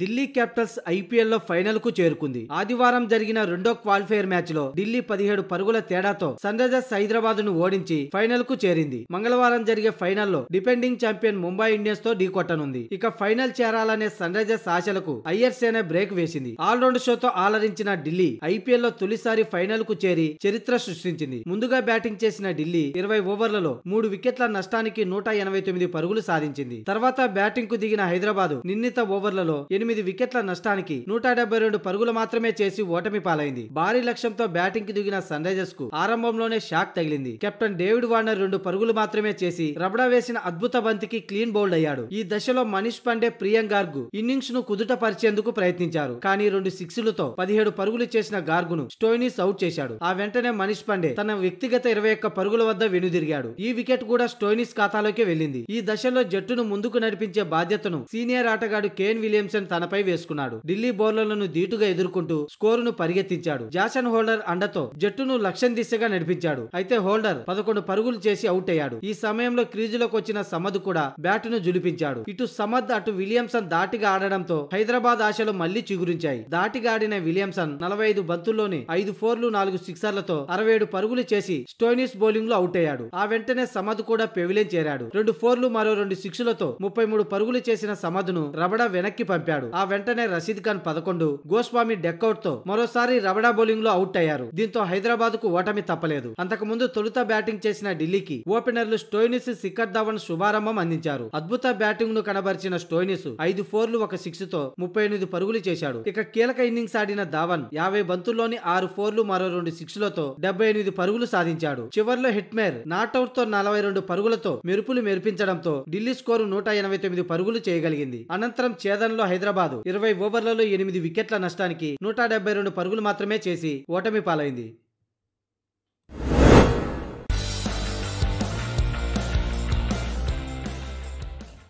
Delhi Capitals ఐపీఎల్లో ఫైనల్కు చేరుకుంది. ఆదివారం జరిగిన రెండో క్వాలిఫైర్ మ్యాచ్లో ఢిల్లీ పదిహేడు పరుగుల తేడాతో సన్ రైజర్స్ హైదరాబాద్ను ఓడించి ఫైనల్కు చేరింది. మంగళవారం జరిగే ఫైనల్లో డిపెండింగ్ ఛాంపియన్ ముంబై ఇండియన్స్తో ఢీకొట్టనుంది. ఇక ఫైనల్ చేరాలనే సన్ రైజర్స్ ఆశలకు అయ్యర్ సేన బ్రేక్ వేసింది. ఆల్రౌండ్ షోతో ఆలరించిన ఢిల్లీ ఐపీఎల్లో తొలిసారి ఫైనల్కు చేరి చరిత్ర సృష్టించింది. ముందుగా బ్యాటింగ్ చేసిన ఢిల్లీ ఇరవై ఓవర్లలో మూడు వికెట్ల నష్టానికి నూట ఎనభై తొమ్మిది పరుగులు సాధించింది. తర్వాత బ్యాటింగ్కు దిగిన హైదరాబాద్ నిర్ణీత ఓవర్లలో ఎనిమిది వికెట్ల నష్టానికి నూట డెబ్బై రెండు పరుగులు మాత్రమే చేసి ఓటమి పాలైంది. భారీ లక్ష్యంతో బ్యాటింగ్కి దిగిన సన్ రైజర్స్కు ఆరంభంలోనే షాక్ తగిలింది. కెప్టెన్ డేవిడ్ వార్నర్ రెండు పరుగులు మాత్రమే చేసి రబడా వేసిన అద్భుత బంతికి క్లీన్ బౌల్డ్ అయ్యాడు. ఈ దశలో మనీష్ పాండే ప్రియం గార్గు ఇన్నింగ్స్ను కుదుట పరిచేందుకు ప్రయత్నించారు. కానీ రెండు సిక్స్లతో పదిహేడు పరుగులు చేసిన గార్గును స్టోయినిస్ అవుట్ చేశాడు. ఆ వెంటనే మనీష్ పాండే తన వ్యక్తిగత ఇరవై ఒక్క పరుగుల వద్ద వెనుదిరిగాడు. ఈ వికెట్ కూడా స్టోయినిస్ ఖాతాలోకి వెళ్ళింది. ఈ దశలో జట్టును ముందుకు నడిపించే బాధ్యతను సీనియర్ ఆటగాడు కేన్ విలియమ్సన్ తనపై వేసుకున్నాడు. ఢిల్లీ బౌలర్లను ధీటుగా ఎదుర్కొంటూ స్కోరును పరిగెత్తించాడు. జాసన్ హోల్డర్ అండతో జట్టును లక్ష్యం దిశగా నడిపించాడు. అయితే హోల్డర్ పదకొండు పరుగులు చేసి అవుట్ అయ్యాడు. ఈ సమయంలో క్రీజులోకి వచ్చిన సమద్ కూడా బ్యాటును జులిపించాడు ఇటు సమద్ అటు విలియమ్సన్ దాటిగా ఆడడంతో హైదరాబాద్ ఆశలు మళ్ళీ చిగురించాయి. దాటిగా ఆడిన విలియమ్సన్ నలభై ఐదు బంతుల్లోనే ఐదు ఫోర్లు నాలుగు సిక్సర్లతో అరవై ఏడు పరుగులు చేసి స్టోనిస్ బౌలింగ్లో అవుట్ అయ్యాడు. ఆ వెంటనే సమద్ కూడా పెవిలియన్ చేరాడు. రెండు ఫోర్లు మరో రెండు సిక్స్లతో ముప్పై మూడు పరుగులు చేసిన సమద్ను రబడ వెనక్కి పంపాడు. ఆ వెంటనే రషీద్ ఖాన్ పదకొండు గోస్వామి డెక్అవుట్తో మరోసారి రబడా బౌలింగ్లో అవుట్ అయ్యారు. దీంతో హైదరాబాద్కు ఓటమి తప్పలేదు. అంతకుముందు తొలుత బ్యాటింగ్ చేసిన ఢిల్లీకి ఓపెనర్లు స్టోయినిస్ శిఖర్ ధవన్ శుభారంభం అందించారు. అద్భుత బ్యాటింగ్ను కనబరిచిన స్టోయినిస్ ఐదు ఫోర్లు ఒక సిక్స్తో ముప్పై ఎనిమిది పరుగులు చేశాడు. ఇక కీలక ఇన్నింగ్స్ ఆడిన ధావన్ యాభై బంతుల్లోని ఆరు ఫోర్లు మరో రెండు సిక్స్లతో డెబ్బై ఎనిమిది పరుగులు సాధించాడు. చివర్లో హిట్మేర్ నాట్అవుట్తో నలభై రెండు పరుగులతో మెరుపులు మెరిపించడంతో ఢిల్లీ స్కోరు నూట ఎనభై తొమ్మిది పరుగులు చేయగలిగింది. అనంతరం ఛేదనలో హైదరాబాద్ ఇరవై ఓవర్లలో ఎనిమిది వికెట్ల నష్టానికి నూట డెబ్బై రెండు పరుగులు మాత్రమే చేసి ఓటమి పాలైంది.